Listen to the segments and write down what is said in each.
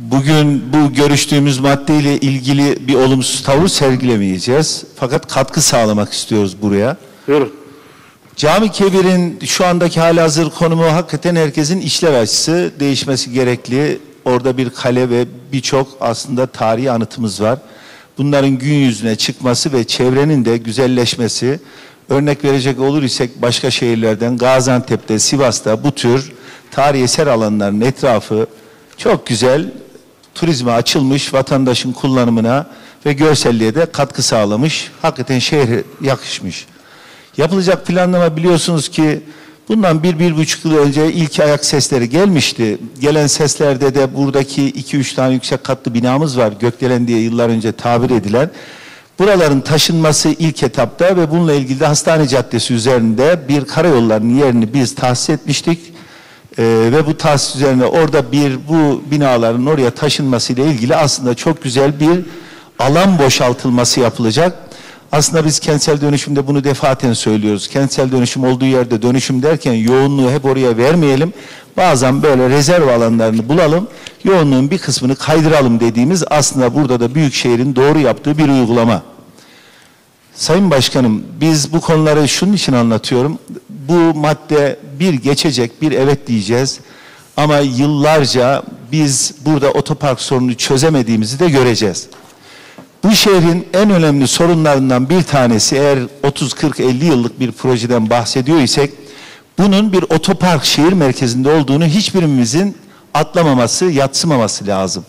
Bugün bu görüştüğümüz maddeyle ilgili bir olumsuz tavır sergilemeyeceğiz. Fakat katkı sağlamak istiyoruz buraya. Buyurun. Cami Kebir'in şu andaki halihazır konumu hakikaten herkesin işler açısı değişmesi gerekli. Orada bir kale ve birçok aslında tarihi anıtımız var. Bunların gün yüzüne çıkması ve çevrenin de güzelleşmesi, örnek verecek olur isek başka şehirlerden Gaziantep'te, Sivas'ta bu tür tarihi eser alanlarının etrafı çok güzel turizme açılmış, vatandaşın kullanımına ve görselliğe de katkı sağlamış. Hakikaten şehre yakışmış. Yapılacak planlama biliyorsunuz ki bundan bir, bir buçuk yıl önce ilk ayak sesleri gelmişti. Gelen seslerde de buradaki iki üç tane yüksek katlı binamız var. Gökdelen diye yıllar önce tabir edilen. Buraların taşınması ilk etapta ve bununla ilgili de Hastane Caddesi üzerinde bir karayollarının yerini biz tahsis etmiştik. Ee, ve bu tahsis üzerine orada bir bu binaların oraya taşınması ile ilgili aslında çok güzel bir alan boşaltılması yapılacak. Aslında biz kentsel dönüşümde bunu defaten söylüyoruz. Kentsel dönüşüm olduğu yerde dönüşüm derken yoğunluğu hep oraya vermeyelim. Bazen böyle rezerv alanlarını bulalım. Yoğunluğun bir kısmını kaydıralım dediğimiz aslında burada da Büyükşehir'in doğru yaptığı bir uygulama. Sayın Başkanım biz bu konuları şunun için anlatıyorum. Bu madde bir geçecek bir evet diyeceğiz. Ama yıllarca biz burada otopark sorununu çözemediğimizi de göreceğiz. Bu şehrin en önemli sorunlarından bir tanesi eğer 30 40 50 yıllık bir projeden bahsediyor isek bunun bir otopark şehir merkezinde olduğunu hiçbirimizin atlamaması, yatsımaması lazım.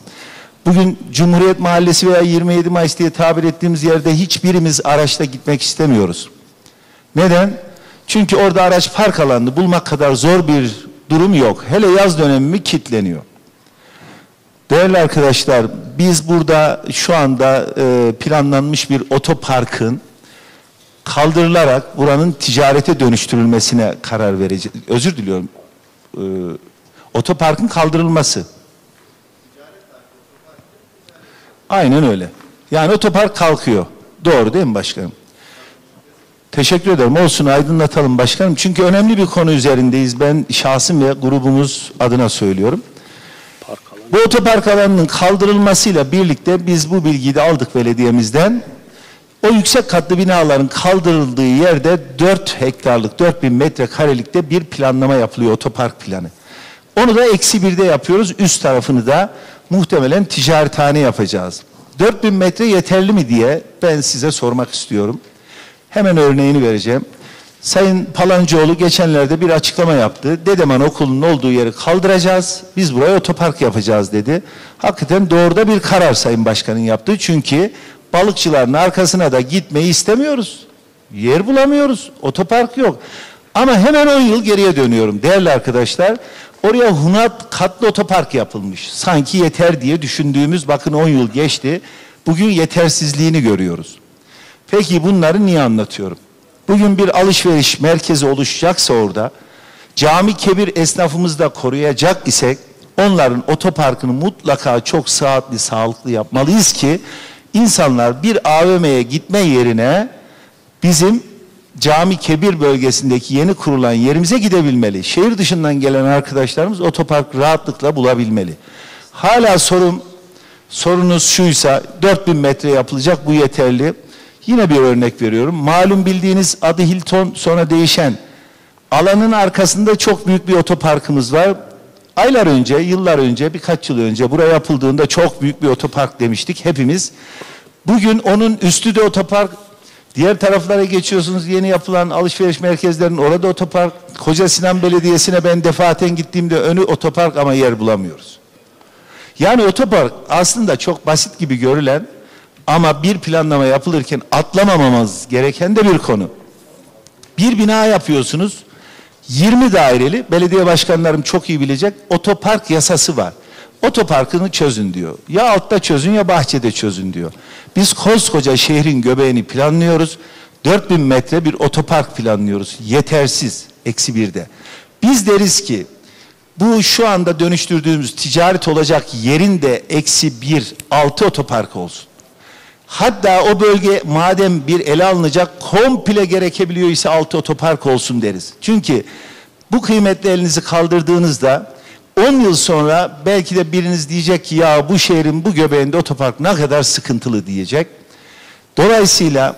Bugün Cumhuriyet Mahallesi veya 27 Mayıs diye tabir ettiğimiz yerde hiçbirimiz araçla gitmek istemiyoruz. Neden? Çünkü orada araç park alanını bulmak kadar zor bir durum yok. Hele yaz dönemi mi kitleniyor. Değerli arkadaşlar, biz burada şu anda e, planlanmış bir otoparkın kaldırılarak buranın ticarete dönüştürülmesine karar vereceğiz. Özür diliyorum. E, otoparkın kaldırılması. Aynen öyle. Yani otopark kalkıyor. Doğru değil mi başkanım? Teşekkür ederim. Olsun aydınlatalım başkanım. Çünkü önemli bir konu üzerindeyiz. Ben şahsım ve grubumuz adına söylüyorum. Bu otopark alanının kaldırılmasıyla birlikte biz bu bilgiyi de aldık belediyemizden. O yüksek katlı binaların kaldırıldığı yerde 4 hektarlık, 4000 metrekarelikte bir planlama yapılıyor otopark planı. Onu da eksi birde yapıyoruz. Üst tarafını da muhtemelen ticarethane yapacağız. 4000 metre yeterli mi diye ben size sormak istiyorum. Hemen örneğini vereceğim. Sayın Palancıoğlu geçenlerde bir açıklama yaptı. Dedeman okulunun olduğu yeri kaldıracağız. Biz buraya otopark yapacağız dedi. Hakikaten doğruda bir karar Sayın Başkan'ın yaptığı. Çünkü balıkçıların arkasına da gitmeyi istemiyoruz. Yer bulamıyoruz. Otopark yok. Ama hemen 10 yıl geriye dönüyorum değerli arkadaşlar. Oraya Hunat katlı otopark yapılmış. Sanki yeter diye düşündüğümüz bakın 10 yıl geçti. Bugün yetersizliğini görüyoruz. Peki bunları niye anlatıyorum? Bugün bir alışveriş merkezi oluşacaksa orada cami kebir esnafımızı da koruyacak isek onların otoparkını mutlaka çok sıhhatli, sağlıklı yapmalıyız ki insanlar bir AVM'ye gitme yerine bizim cami kebir bölgesindeki yeni kurulan yerimize gidebilmeli. Şehir dışından gelen arkadaşlarımız otopark rahatlıkla bulabilmeli. Hala sorun sorunuz şuysa 4000 metre yapılacak bu yeterli. Yine bir örnek veriyorum. Malum bildiğiniz adı Hilton sonra değişen alanın arkasında çok büyük bir otoparkımız var. Aylar önce, yıllar önce, birkaç yıl önce buraya yapıldığında çok büyük bir otopark demiştik hepimiz. Bugün onun üstü de otopark. Diğer taraflara geçiyorsunuz yeni yapılan alışveriş merkezlerinin orada otopark. Koca Sinan Belediyesi'ne ben defaten gittiğimde önü otopark ama yer bulamıyoruz. Yani otopark aslında çok basit gibi görülen ama bir planlama yapılırken atlamamamız gereken de bir konu. Bir bina yapıyorsunuz. 20 daireli belediye başkanlarım çok iyi bilecek otopark yasası var. Otoparkını çözün diyor. Ya altta çözün ya bahçede çözün diyor. Biz koskoca şehrin göbeğini planlıyoruz. 4000 metre bir otopark planlıyoruz. Yetersiz. Eksi birde. Biz deriz ki bu şu anda dönüştürdüğümüz ticaret olacak yerin de eksi bir altı otopark olsun. Hatta o bölge madem bir ele alınacak komple gerekebiliyor ise altı otopark olsun deriz. Çünkü bu kıymetli elinizi kaldırdığınızda 10 yıl sonra belki de biriniz diyecek ki ya bu şehrin bu göbeğinde otopark ne kadar sıkıntılı diyecek. Dolayısıyla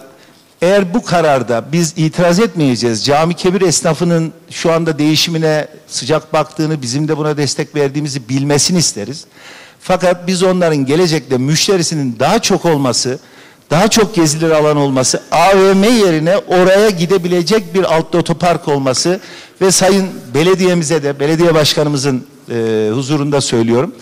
eğer bu kararda biz itiraz etmeyeceğiz, cami kebir esnafının şu anda değişimine sıcak baktığını, bizim de buna destek verdiğimizi bilmesini isteriz. Fakat biz onların gelecekte müşterisinin daha çok olması, daha çok gezilir alan olması, AVM yerine oraya gidebilecek bir altta otopark olması ve sayın belediyemize de, belediye başkanımızın e, huzurunda söylüyorum.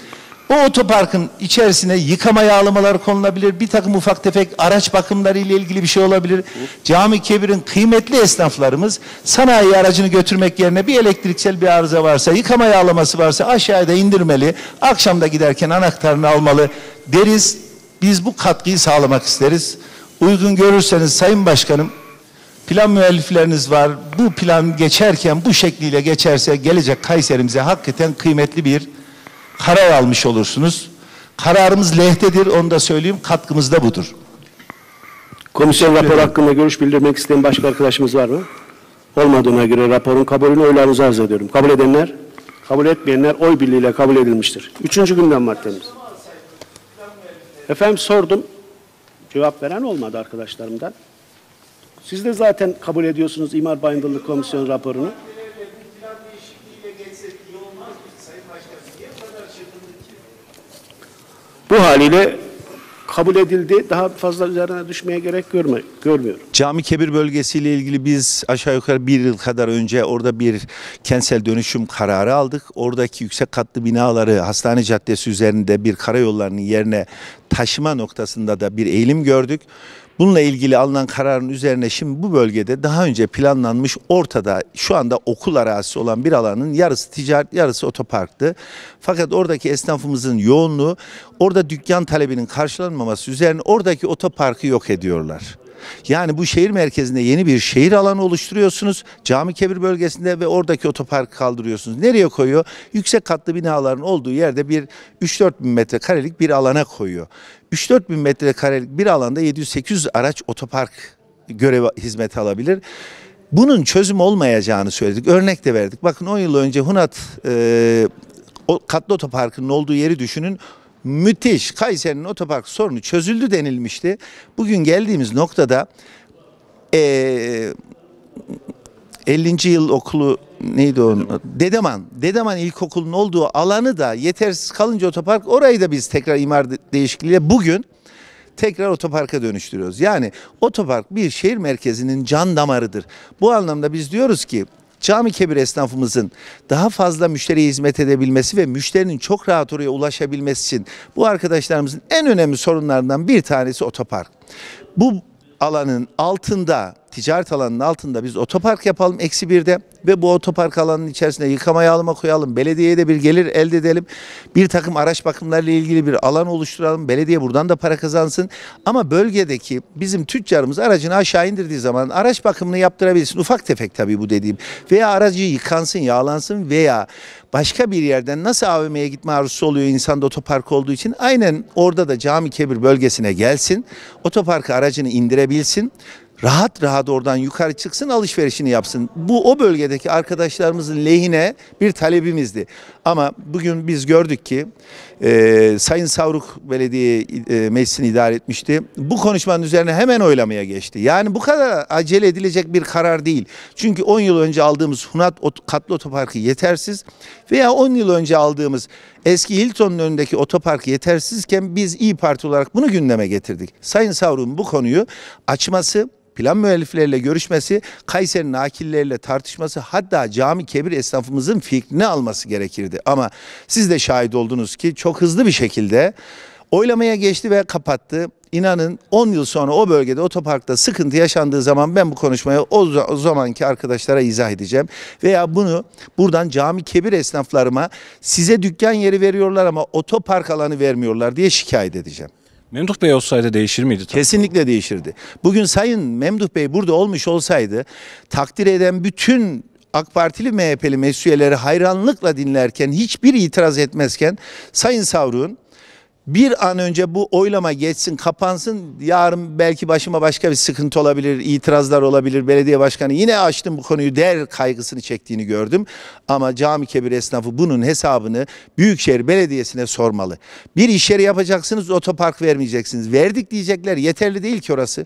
O otoparkın içerisine yıkama yağlamalar konulabilir. Bir takım ufak tefek araç bakımları ile ilgili bir şey olabilir. Cami Kebir'in kıymetli esnaflarımız sanayi aracını götürmek yerine bir elektriksel bir arıza varsa, yıkama yağlaması varsa aşağıda indirmeli. Akşamda giderken anahtarını almalı deriz. Biz bu katkıyı sağlamak isteriz. Uygun görürseniz Sayın Başkanım plan müellifleriniz var. Bu plan geçerken bu şekliyle geçerse gelecek Kayserimize hakikaten kıymetli bir karar almış olursunuz. Kararımız lehtedir onu da söyleyeyim. Katkımız da budur. Komisyon raporu hakkında görüş bildirmek isteyen başka arkadaşımız var mı? Olmadığına göre raporun kabulünü oylarınızı arz ediyorum. Kabul edenler, kabul etmeyenler oy birliğiyle kabul edilmiştir. Üçüncü gündem maddemiz. Efendim sordum. Cevap veren olmadı arkadaşlarımdan. Siz de zaten kabul ediyorsunuz İmar Bayındırlık Komisyonu raporunu. Bu haliyle kabul edildi. Daha fazla üzerine düşmeye gerek görme, görmüyorum. Cami Kebir bölgesiyle ilgili biz aşağı yukarı bir yıl kadar önce orada bir kentsel dönüşüm kararı aldık. Oradaki yüksek katlı binaları Hastane Caddesi üzerinde bir karayollarının yerine taşıma noktasında da bir eğilim gördük. Bununla ilgili alınan kararın üzerine şimdi bu bölgede daha önce planlanmış ortada şu anda okul arazisi olan bir alanın yarısı ticaret yarısı otoparktı. Fakat oradaki esnafımızın yoğunluğu orada dükkan talebinin karşılanmaması üzerine oradaki otoparkı yok ediyorlar. Yani bu şehir merkezinde yeni bir şehir alanı oluşturuyorsunuz. Cami Kebir bölgesinde ve oradaki otoparkı kaldırıyorsunuz. Nereye koyuyor? Yüksek katlı binaların olduğu yerde bir 3-4 bin metrekarelik bir alana koyuyor. 3-4 bin metrekarelik bir alanda 700-800 araç otopark görev hizmeti alabilir. Bunun çözüm olmayacağını söyledik. Örnek de verdik. Bakın 10 yıl önce Hunat e, katlı otoparkının olduğu yeri düşünün müthiş Kayseri'nin otopark sorunu çözüldü denilmişti. Bugün geldiğimiz noktada e, 50. yıl okulu neydi o? Dedeman. Dedeman İlkokulu'nun olduğu alanı da yetersiz kalınca otopark orayı da biz tekrar imar değişikliğiyle bugün tekrar otoparka dönüştürüyoruz. Yani otopark bir şehir merkezinin can damarıdır. Bu anlamda biz diyoruz ki cami kebir esnafımızın daha fazla müşteriye hizmet edebilmesi ve müşterinin çok rahat oraya ulaşabilmesi için bu arkadaşlarımızın en önemli sorunlarından bir tanesi otopark. Bu alanın altında ticaret alanının altında biz otopark yapalım eksi birde ve bu otopark alanının içerisinde yıkama yağlama koyalım. Belediyeye de bir gelir elde edelim. Bir takım araç bakımlarıyla ilgili bir alan oluşturalım. Belediye buradan da para kazansın. Ama bölgedeki bizim tüccarımız aracını aşağı indirdiği zaman araç bakımını yaptırabilsin. Ufak tefek tabii bu dediğim. Veya aracı yıkansın, yağlansın veya başka bir yerden nasıl AVM'ye gitme arzusu oluyor insanda otopark olduğu için aynen orada da cami kebir bölgesine gelsin. Otoparka aracını indirebilsin rahat rahat oradan yukarı çıksın alışverişini yapsın. Bu o bölgedeki arkadaşlarımızın lehine bir talebimizdi. Ama bugün biz gördük ki e, Sayın Savruk Belediye e, Meclisi'ni idare etmişti. Bu konuşmanın üzerine hemen oylamaya geçti. Yani bu kadar acele edilecek bir karar değil. Çünkü 10 yıl önce aldığımız Hunat katlı otoparkı yetersiz veya 10 yıl önce aldığımız eski Hilton'un önündeki otopark yetersizken biz İyi Parti olarak bunu gündeme getirdik. Sayın Savruk'un bu konuyu açması plan müellifleriyle görüşmesi, Kayseri'nin akilleriyle tartışması hatta cami kebir esnafımızın fikrini alması gerekirdi. Ama siz de şahit oldunuz ki çok hızlı bir şekilde oylamaya geçti ve kapattı. İnanın 10 yıl sonra o bölgede otoparkta sıkıntı yaşandığı zaman ben bu konuşmayı o, o zamanki arkadaşlara izah edeceğim. Veya bunu buradan cami kebir esnaflarıma size dükkan yeri veriyorlar ama otopark alanı vermiyorlar diye şikayet edeceğim. Memduh Bey olsaydı değişir miydi? Tabii? Kesinlikle değişirdi. Bugün Sayın Memduh Bey burada olmuş olsaydı takdir eden bütün AK Partili MHP'li mesuyeleri hayranlıkla dinlerken hiçbir itiraz etmezken Sayın Savruk'un Bir an önce bu oylama geçsin, kapansın. Yarın belki başıma başka bir sıkıntı olabilir, itirazlar olabilir. Belediye başkanı yine açtım bu konuyu der kaygısını çektiğini gördüm. Ama cami kebir esnafı bunun hesabını Büyükşehir Belediyesi'ne sormalı. Bir iş yeri yapacaksınız, otopark vermeyeceksiniz. Verdik diyecekler, yeterli değil ki orası.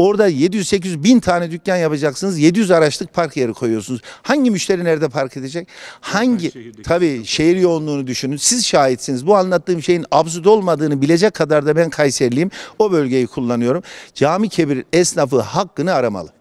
Orada 700-800 bin tane dükkan yapacaksınız. 700 araçlık park yeri koyuyorsunuz. Hangi müşteri nerede park edecek? Hangi? Tabii şehir yoğunluğunu düşünün. Siz şahitsiniz. Bu anlattığım şeyin absürt olmadığını bilecek kadar da ben Kayserliyim. O bölgeyi kullanıyorum. Cami kebir esnafı hakkını aramalı.